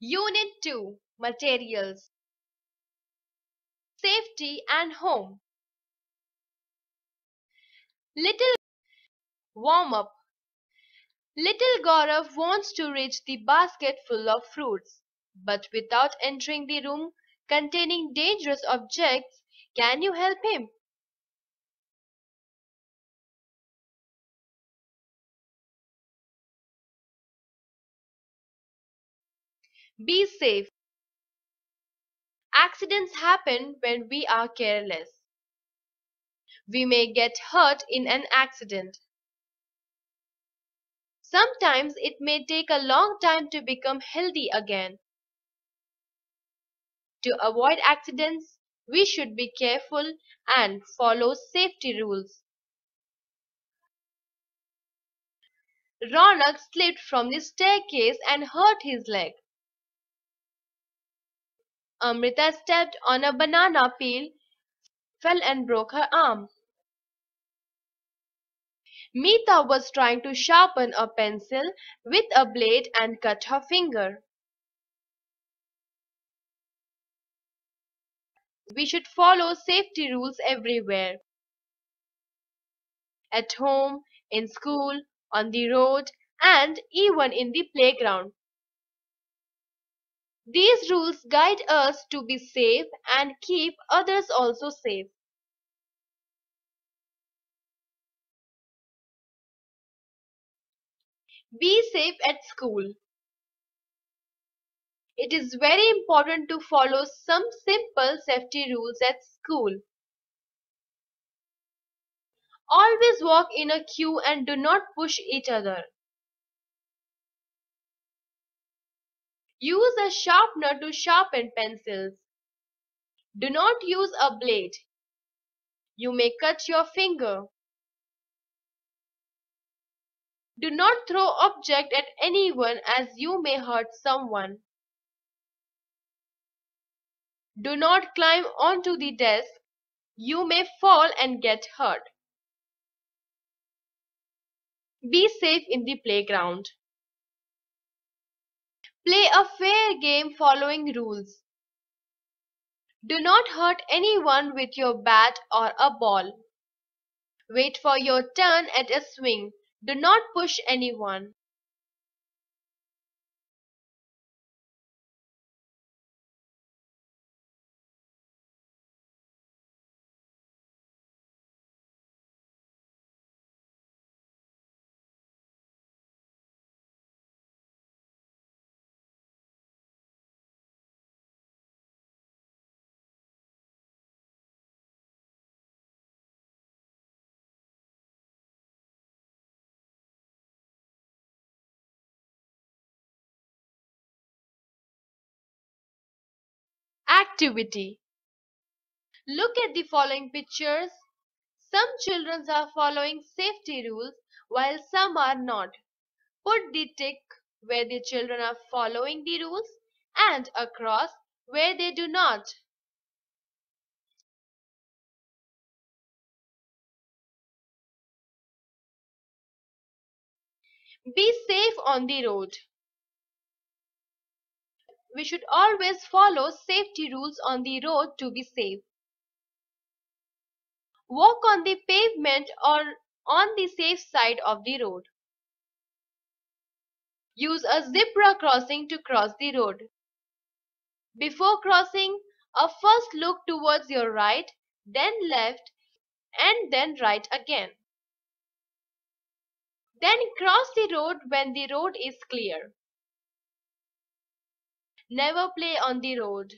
Unit 2 Materials. Safety and Home. Little Warm up. Little Gaurav wants to reach the basket full of fruits, but without entering the room containing dangerous objects, can you help him? Be safe. Accidents happen when we are careless. We may get hurt in an accident. Sometimes it may take a long time to become healthy again. To avoid accidents, we should be careful and follow safety rules. Ronak slipped from the staircase and hurt his leg. Amrita stepped on a banana peel, fell and broke her arm. Meeta was trying to sharpen a pencil with a blade and cut her finger. We should follow safety rules everywhere. At home, in school, on the road, and even in the playground. These rules guide us to be safe and keep others also safe. Be safe at school. It is very important to follow some simple safety rules at school. Always walk in a queue and do not push each other. Use a sharpener to sharpen pencils. Do not use a blade. You may cut your finger. Do not throw object at anyone as you may hurt someone. Do not climb onto the desk. You may fall and get hurt. Be safe in the playground. Play a fair game following rules. Do not hurt anyone with your bat or a ball. Wait for your turn at a swing. Do not push anyone. Activity Look at the following pictures. Some children are following safety rules while some are not. Put the tick where the children are following the rules and a cross where they do not. Be safe on the road. We should always follow safety rules on the road to be safe. Walk on the pavement or on the safe side of the road. Use a zebra crossing to cross the road. Before crossing, a first look towards your right, then left, and then right again. Then cross the road when the road is clear. Never play on the road.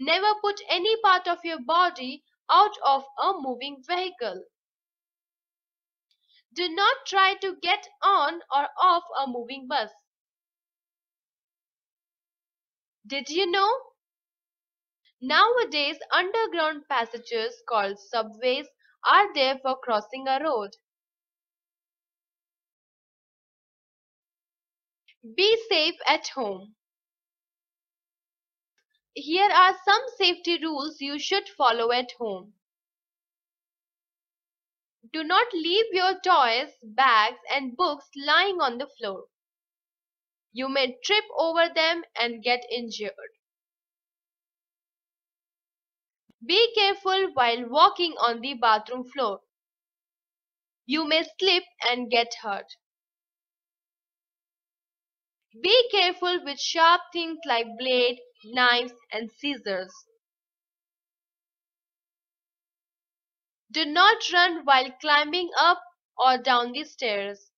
Never put any part of your body out of a moving vehicle. Do not try to get on or off a moving bus. Did you know? Nowadays, underground passages called subways are there for crossing a road. Be safe at home. Here are some safety rules you should follow at home. Do not leave your toys, bags and books lying on the floor. You may trip over them and get injured. Be careful while walking on the bathroom floor. You may slip and get hurt. Be careful with sharp things like blade, knives and scissors. Do not run while climbing up or down the stairs.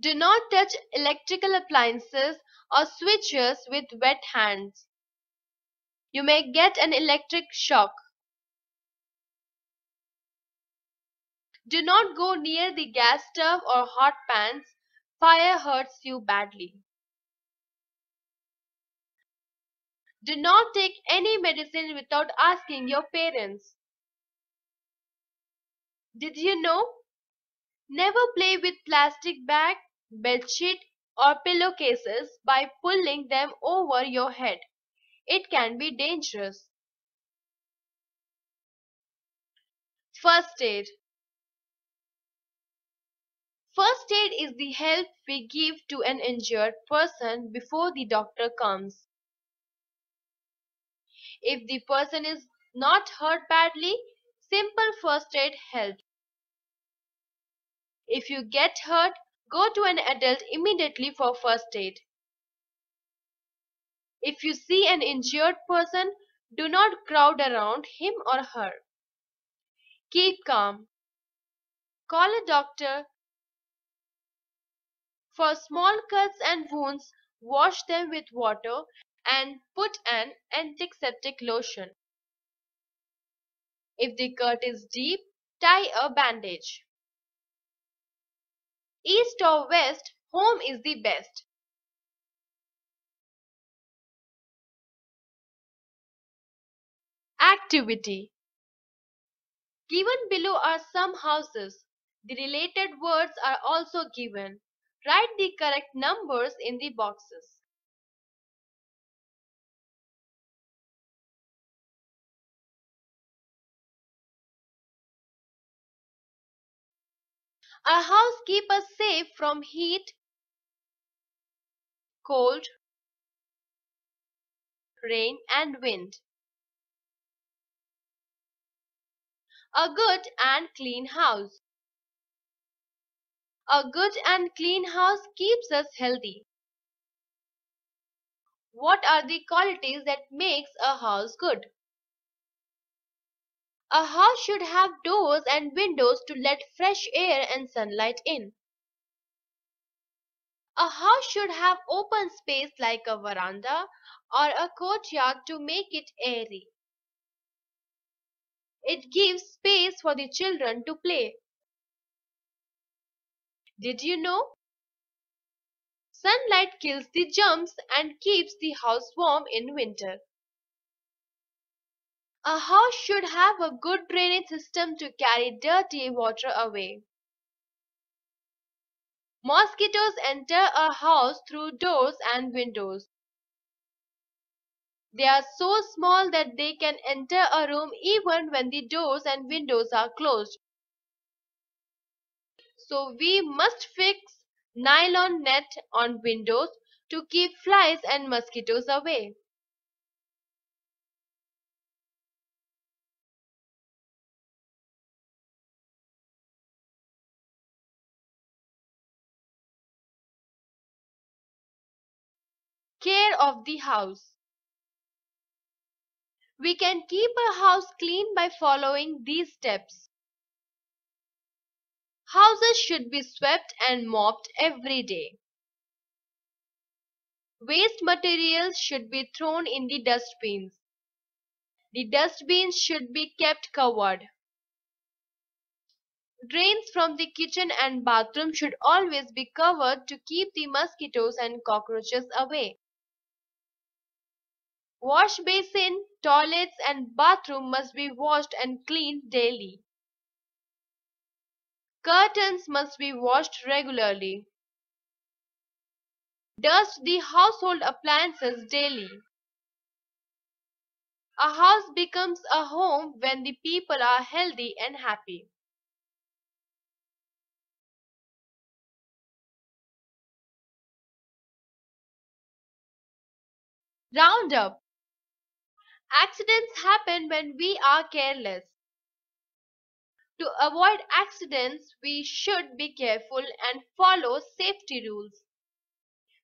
Do not touch electrical appliances or switches with wet hands. You may get an electric shock. Do not go near the gas stove or hot pans. Fire hurts you badly. Do not take any medicine without asking your parents. Did you know? Never play with plastic bag, bedsheet or pillowcases by pulling them over your head. It can be dangerous. First aid. First aid is the help we give to an injured person before the doctor comes. If the person is not hurt badly, simple first aid helps. If you get hurt, go to an adult immediately for first aid. If you see an injured person, do not crowd around him or her. Keep calm. Call a doctor. For small cuts and wounds, wash them with water and put an antiseptic lotion. If the cut is deep, tie a bandage. East or west, home is the best. Activity Given below are some houses. The related words are also given. Write the correct numbers in the boxes. A house keeps us safe from heat, cold, rain and wind. A good and clean house. A good and clean house keeps us healthy. What are the qualities that makes a house good? A house should have doors and windows to let fresh air and sunlight in. A house should have open space like a veranda or a courtyard to make it airy. It gives space for the children to play. Did you know? Sunlight kills the germs and keeps the house warm in winter. A house should have a good drainage system to carry dirty water away. Mosquitoes enter a house through doors and windows. They are so small that they can enter a room even when the doors and windows are closed. So we must fix nylon net on windows to keep flies and mosquitoes away. Care of the house. We can keep a house clean by following these steps. Houses should be swept and mopped every day. Waste materials should be thrown in the dustbins. The dustbins should be kept covered. Drains from the kitchen and bathroom should always be covered to keep the mosquitoes and cockroaches away. Wash basin, toilets and bathroom must be washed and cleaned daily. Curtains must be washed regularly. Dust the household appliances daily. A house becomes a home when the people are healthy and happy. Roundup Accidents happen when we are careless. To avoid accidents, we should be careful and follow safety rules.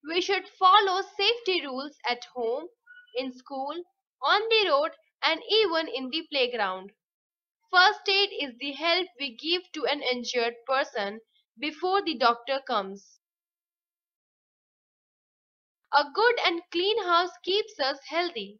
We should follow safety rules at home, in school, on the road, and even in the playground. First aid is the help we give to an injured person before the doctor comes. A good and clean house keeps us healthy.